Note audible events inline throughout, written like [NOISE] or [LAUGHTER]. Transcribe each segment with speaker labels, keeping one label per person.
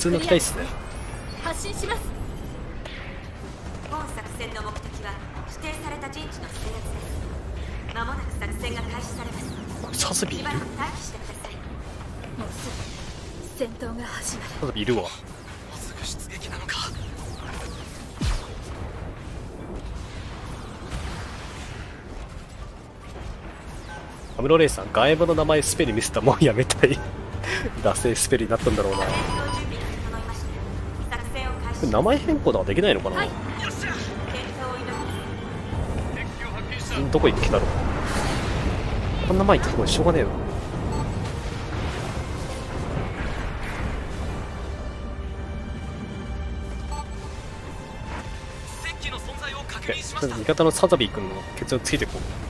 Speaker 1: 通の機体っすね。
Speaker 2: 発進します。
Speaker 3: 本作戦の目的は指定された陣地の制圧です。間もなく作戦が開始されます。
Speaker 1: サズビいる。
Speaker 3: しばらく待機してください
Speaker 2: もうすぐ戦闘が始まる。
Speaker 1: サズビいるわ
Speaker 4: すぐ出撃なのか。
Speaker 1: アムロレイさん外部の名前スペル見せたらもうやめたい。[LAUGHS] 惰性スペルになったんだろうな名前変更とかできないのかな、
Speaker 2: はい。
Speaker 1: どこ行ってきたの？こんな前行ってもしょうがねえな
Speaker 4: 戦機の存在を確
Speaker 1: で
Speaker 4: 認しました。
Speaker 1: 味方のサザビー君のケツをついてこう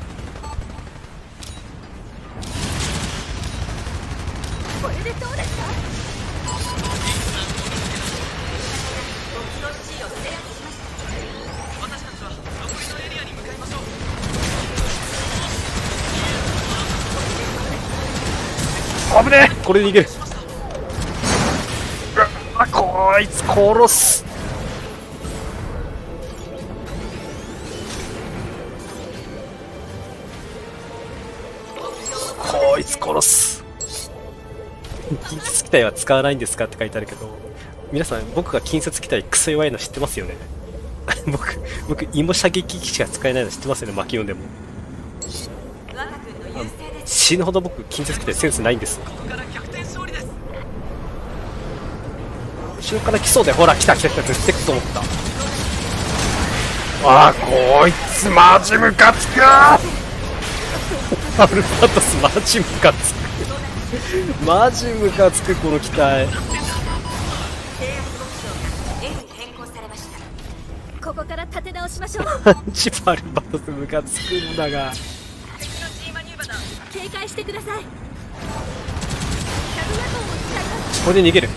Speaker 1: 危ねえ。これで逃げる。あこいつ殺す。こいつ殺す。近接機体は使わないんですかって書いてあるけど皆さん僕が近接機体クソ弱いの知ってますよね？[LAUGHS] 僕僕芋射撃機しか使えないの知ってますよね？マキオンでも死ぬほど僕近接機体センスないんです。後ろから来そうでほら来た来た来た絶対来ると思ったあーこいつマジムカつくアルバトスマジムカつくマジムカつくこの機体
Speaker 2: ここから立て直しましょう
Speaker 1: マジアルバトスムカつくんだが
Speaker 2: 警戒してください。
Speaker 1: これで逃げる。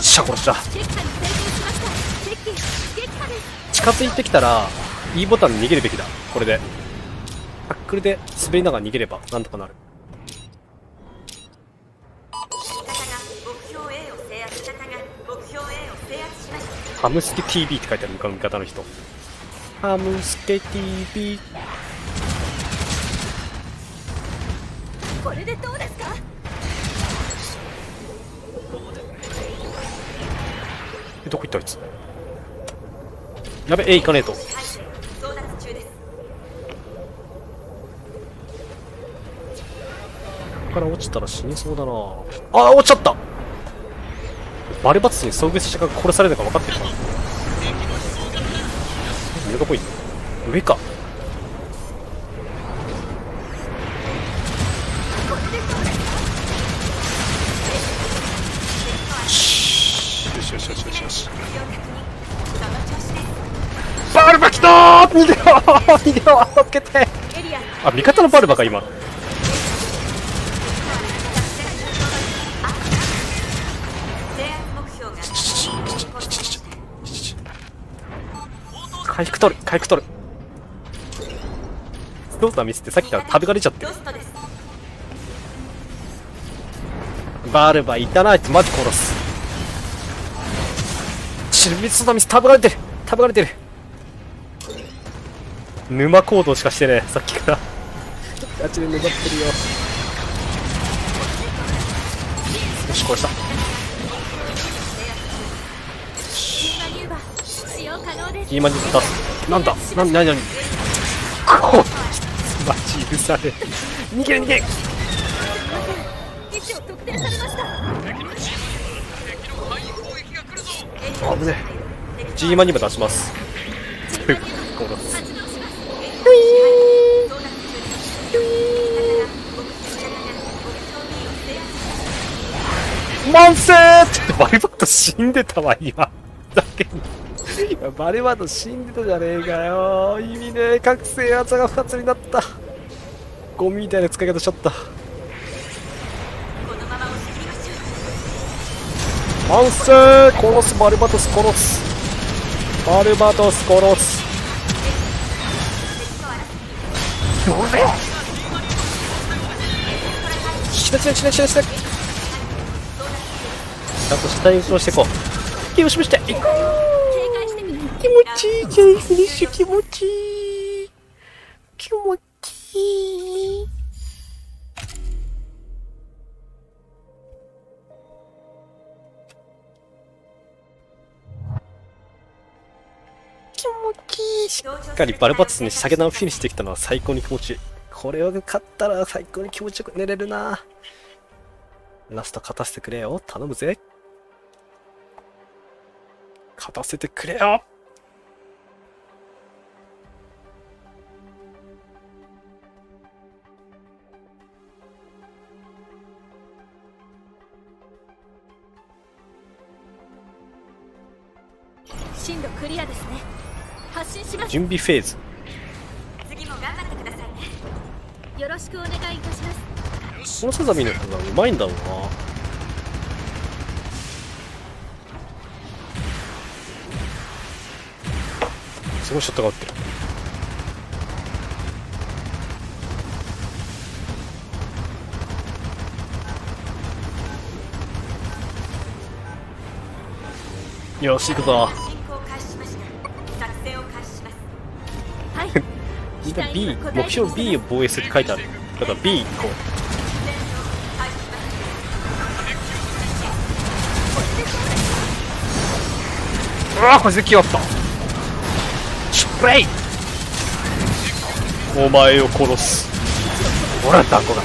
Speaker 1: しゃ殺した。近づいてきたら E ボタンで逃げるべきだ。これで。タックルで滑りながら逃げればなんとかなる。ハムスケ TV って書いてある向かう味方の人ハムスケ TV
Speaker 2: これでどうですか
Speaker 1: えどこ行ったあいつやべ A 行かねえと。から落ちたら死にそうだな。あー落ちちゃった。バルバツスに遭遇したが殺されるのか分かってるか上がぽい。上かしバルバ来たー逃げろー逃げろ助けてあ味方のバルバか今回復取る。回復取る。動作ミスってさっきから食べがれちゃってる。バルバいたなあいつマジ殺すチルミスのミス食べられてる。食べられてる。沼行動しかしてねさっきから。ガチで沼ってるよ。よし殺した
Speaker 2: マニューバー使用可能です
Speaker 1: いいマジ出す。なんだ？なになになにこう。[LAUGHS] マジ許され逃げる逃げる
Speaker 2: 位置を特定されました
Speaker 4: るぞ
Speaker 1: 危ねえ。G マニバ出します。そういうこと殺す
Speaker 2: 発動します。
Speaker 1: 慢性ってバリバット死んでたわ今。だけに。今バリバット死んでたじゃねえかよ。意味ねえ。覚醒技が2つになった。ゴミみたいな使い方しちゃった。
Speaker 3: ょう
Speaker 1: 慢性殺す。バルバトス殺す。バルバトス殺す。やべえ。死ね死ね死ね死ね死ね。ちゃんと下にしていこう。よしよしして。いこう気持ちいい。じゃんフィニッシュ気持ちいい。気持ちいいしっかりバルバツスに下げ段フィニッシュできたのは最高に気持ちいい。これを勝ったら最高に気持ちよく寝れるな。ラスト勝たせてくれよ頼むぜ。勝たせてくれよ。
Speaker 2: 進路クリアですね。発進します。
Speaker 1: 準備フェーズ。
Speaker 3: 次も頑張ってくださいね。
Speaker 2: よろしくお願いいたします。
Speaker 1: このサザビのやつがうまいんだろうな。すごいショットが打ってる。よし行くぞみんな B 目標 B を防衛するって書いてあるだから B 行こう
Speaker 3: 戦闘開始します
Speaker 1: うわこれ敵あった。シュプレイお前を殺すほらタコが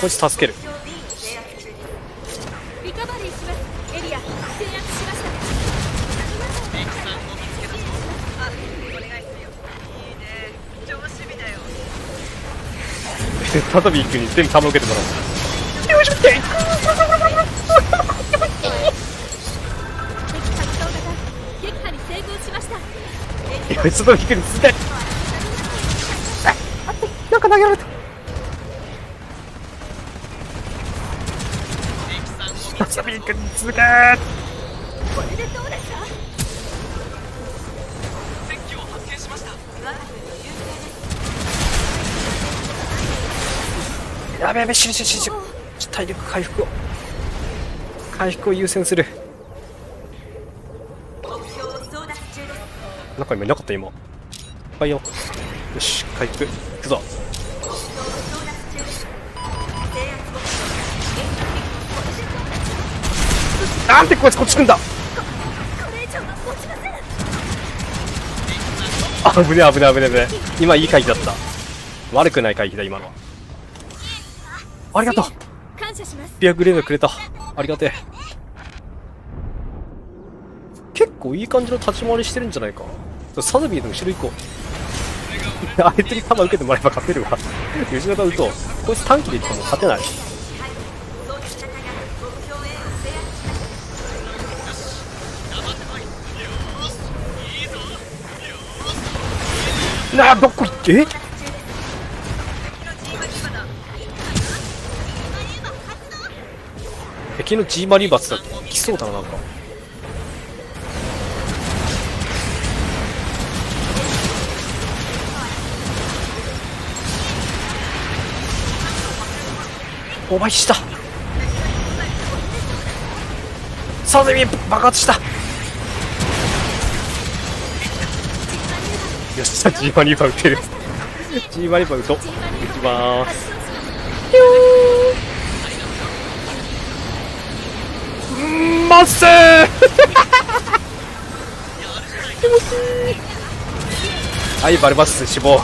Speaker 1: こいつ助けるタタビー君に全部弾受けてもらう。よいしょって。よしタタビー君についてなんか投げられた。タタビー君に続けやべやべ死ぬ死ぬ死ぬ死ぬ。体力回復を。回復を優先する。
Speaker 3: 中です
Speaker 1: なんか今いなかった今。はいよよし回復。いくぞ。なんでこいつこっち来んだ。あ危ね危ね危ね危ね今いい回避だった。悪くない回避だ今のは。ありがとう。
Speaker 2: 感謝します。
Speaker 1: ビアグレードくれた。ありがてえ。結構いい感じの立ち回りしてるんじゃないか。サザビーの後ろ行こう。[LAUGHS] あいつに弾受けてもらえば勝てるわ。[LAUGHS] 吉田撃とう。こいつ短期でいっても勝てない。なあどこ行ってえ？敵のジーマリーバツだ来そうだななんか。お前した。サザビー爆発した。よっしゃジーマリーバー撃てる。ジーマリーバー撃とう撃ちまーすマッセー気持ちいいはいバルバス死亡。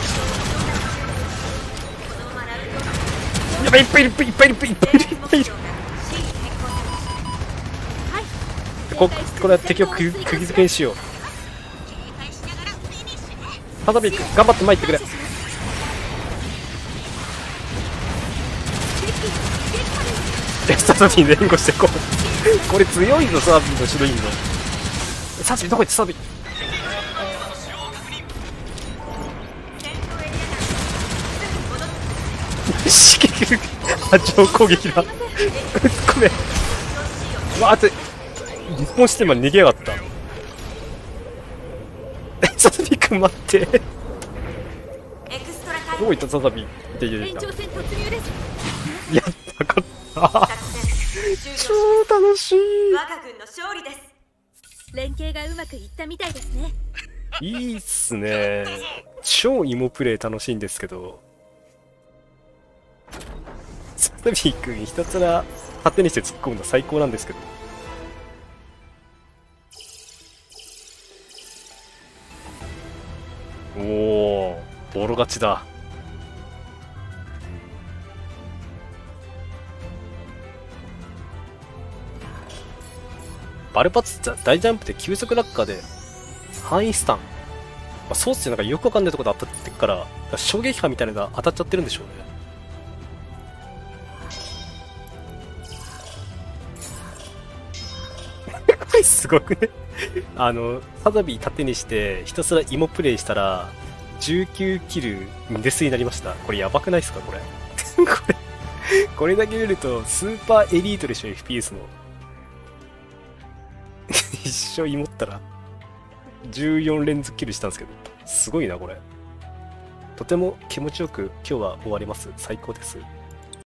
Speaker 1: やばいいっぱいいるいっぱいいるいっぱいいるいっぱいいる。ここれは敵をく釘付けにしよう。サザビー君頑張って前行ってくれ。でサザビー連呼していこう。[LAUGHS] これ強いぞサザビーの白いの。サザビーどこ行ってサザビー [LAUGHS] 刺激波状攻撃だ。ごめんわあってリスポンして今逃げやがった。[LAUGHS] サザビー君待って。どこ行った？サザビーって言うやった
Speaker 3: 作戦終
Speaker 1: 超
Speaker 3: 了
Speaker 1: 楽しい。
Speaker 3: 我が軍の勝利です。
Speaker 2: 連携がうまくいったみたいですね。
Speaker 1: いいっすね。超芋プレイ楽しいんですけど。サザビー君ひたすら勝手にして突っ込むの最高なんですけど。おおボロ勝ちだバルパツ大ジャンプで急速落下で範囲スタン、まあ、そうっすよなんかよくわかんないところで当たってっから衝撃波みたいなのが当たっちゃってるんでしょうね。こ [LAUGHS] れすごくね。あのサザビ縦にしてひたすら芋プレイしたら19キルミデスになりました。これやばくないですかこれ。[LAUGHS] これこれだけ見るとスーパーエリートでしょ FPS の。一生芋ったら14連続キルしたんですけどすごいなこれ。とても気持ちよく今日は終わります。最高です。